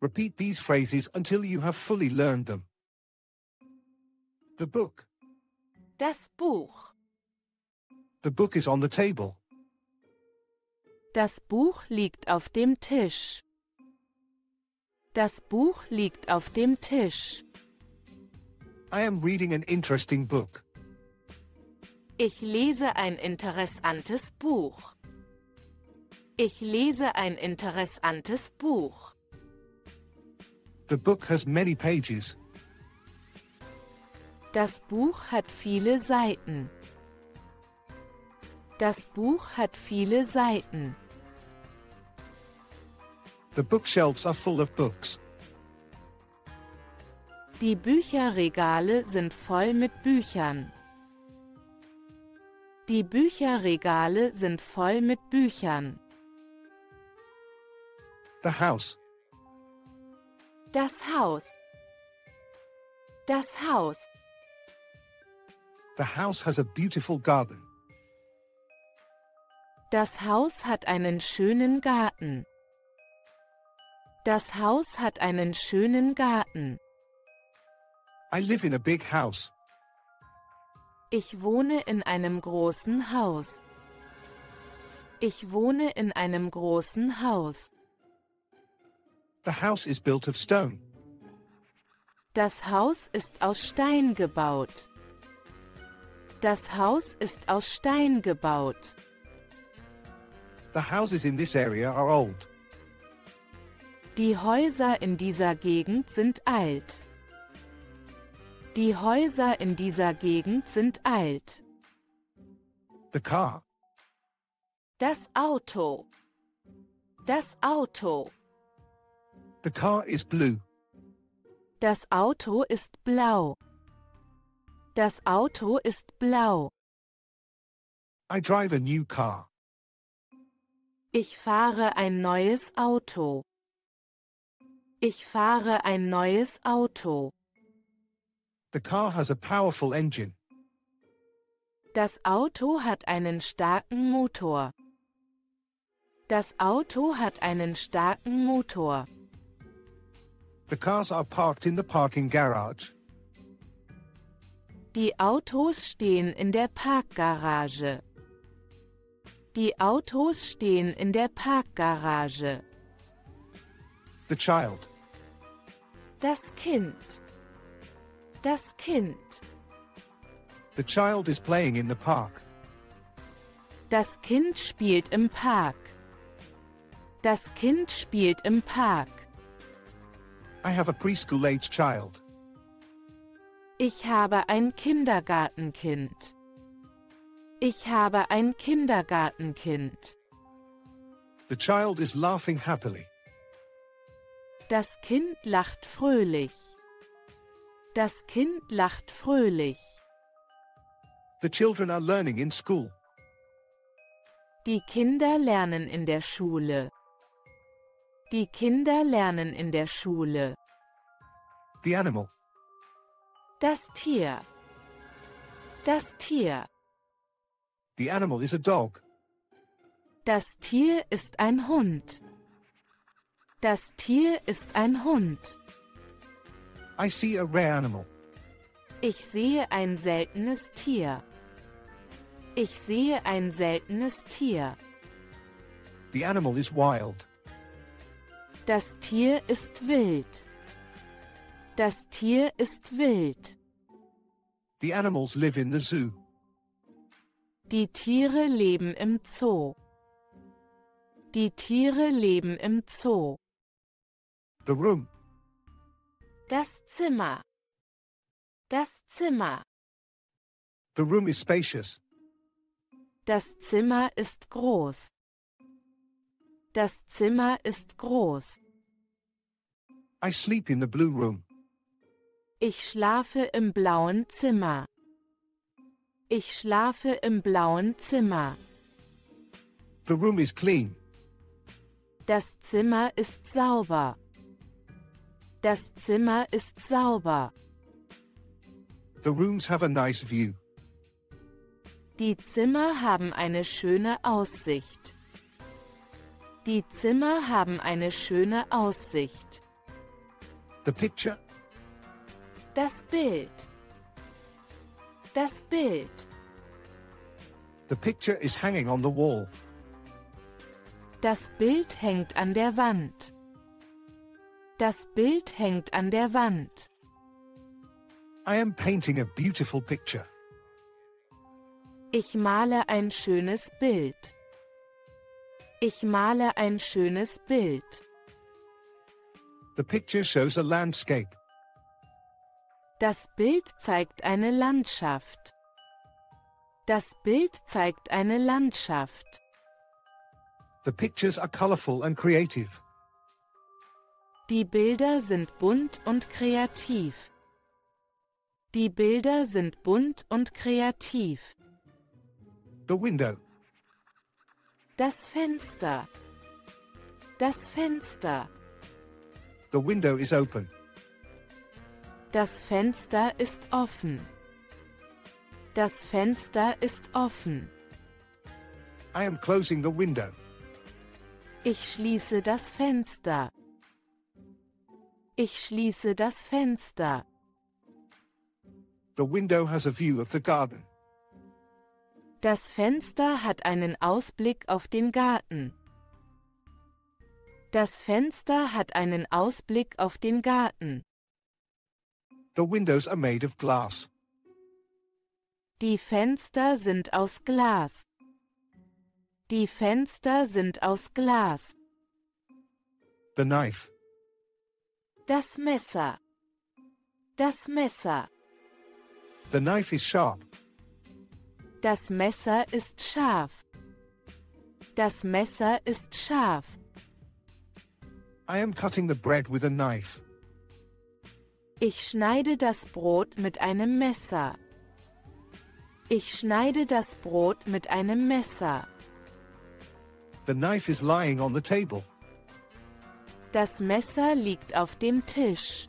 Repeat these phrases until you have fully learned them. The book. Das Buch. The book is on the table. Das Buch liegt auf dem Tisch. Das Buch liegt auf dem Tisch. I am reading an interesting book. Ich lese ein interessantes Buch. Ich lese ein interessantes Buch. The book has many pages. Das Buch hat viele Seiten. Das Buch hat viele Seiten. The bookshelves are full of books. Die Bücherregale sind voll mit Büchern. Die Bücherregale sind voll mit Büchern. The house. Das Haus. Das Haus. The house has a beautiful garden. Das Haus hat einen schönen Garten. Das Haus hat einen schönen Garten. I live in a big house. Ich wohne in einem großen Haus. Ich wohne in einem großen Haus. The house is built of stone. Das Haus ist aus Stein gebaut. Das Haus ist aus Stein gebaut. The houses in this area are old. Die Häuser in dieser Gegend sind alt. Die Häuser in dieser Gegend sind alt. The car. Das Auto. Das Auto. The car is blue. Das Auto ist blau. Das Auto ist blau. I drive a new car. Ich fahre ein neues Auto. Ich fahre ein neues Auto. The car has a powerful engine. Das Auto hat einen starken Motor. Das Auto hat einen starken Motor. The cars are parked in the parking garage. Die Autos stehen in der Parkgarage. Die Autos stehen in der Parkgarage. The child. Das Kind. Das Kind. The child is playing in the park. Das Kind spielt im Park. Das Kind spielt im Park. I have a preschool age child. Ich habe ein Kindergartenkind. Ich habe ein Kindergartenkind. The child is laughing happily. Das Kind lacht fröhlich. Das Kind lacht fröhlich. The children are learning in school. Die Kinder lernen in der Schule. Die Kinder lernen in der Schule. The animal. Das Tier. Das Tier. The animal is a dog. Das Tier ist ein Hund. Das Tier ist ein Hund. I see a rare animal. Ich sehe ein seltenes Tier. Ich sehe ein seltenes Tier. The animal is wild. Das Tier ist wild. Das Tier ist wild. The animals live in the zoo. Die Tiere leben im Zoo. Die Tiere leben im Zoo. The room. Das Zimmer. Das Zimmer. The room is spacious. Das Zimmer ist groß. Das Zimmer ist groß. I sleep in the blue room. Ich schlafe im blauen Zimmer. Ich schlafe im blauen Zimmer. The room is clean. Das Zimmer ist sauber. Das Zimmer ist sauber. The rooms have a nice view. Die Zimmer haben eine schöne Aussicht. Die Zimmer haben eine schöne Aussicht. The picture? Das Bild. Das Bild. The picture is hanging on the wall. Das Bild hängt an der Wand. Das Bild hängt an der Wand. I am painting a beautiful picture. Ich male ein schönes Bild. Ich male ein schönes Bild. The picture shows a landscape. Das Bild zeigt eine Landschaft. Das Bild zeigt eine Landschaft. The pictures are colorful and creative. Die Bilder sind bunt und kreativ. Die Bilder sind bunt und kreativ. The window. Das Fenster. Das Fenster. The window is open. Das Fenster ist offen. Das Fenster ist offen. I am closing the window. Ich schließe das Fenster. Ich schließe das Fenster. The window has a view of the garden. Das Fenster hat einen Ausblick auf den Garten. Das Fenster hat einen Ausblick auf den Garten. The windows are made of glass. Die Fenster sind aus Glas. Die Fenster sind aus Glas. The knife. Das Messer. Das Messer. The knife is sharp. Das Messer ist scharf. Das Messer ist scharf. I am cutting the bread with a knife. Ich schneide das Brot mit einem Messer. Ich schneide das Brot mit einem Messer. The knife is lying on the table. Das Messer liegt auf dem Tisch.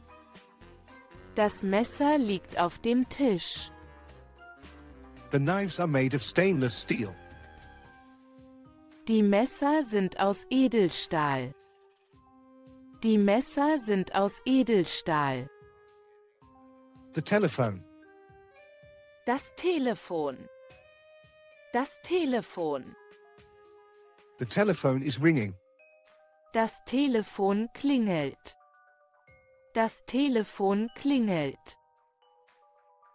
Das Messer liegt auf dem Tisch. The knives are made of stainless steel. Die Messer sind aus Edelstahl. Die Messer sind aus Edelstahl. The telephone. Das Telefon. Das Telefon. The telephone is ringing. Das Telefon klingelt. Das Telefon klingelt.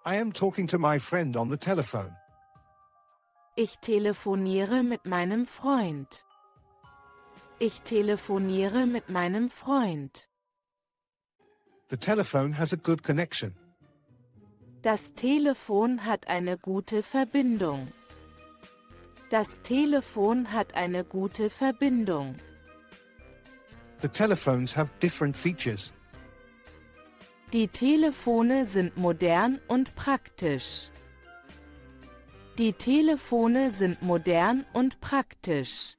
I am talking to my friend on the telephone. Ich telefoniere mit meinem Freund. Ich telefoniere mit meinem Freund. The telephone has a good connection. Das Telefon hat eine gute Verbindung. Das Telefon hat eine gute Verbindung. The telephones have different features. Die Telefone sind modern und praktisch. Die Telefone sind modern und praktisch.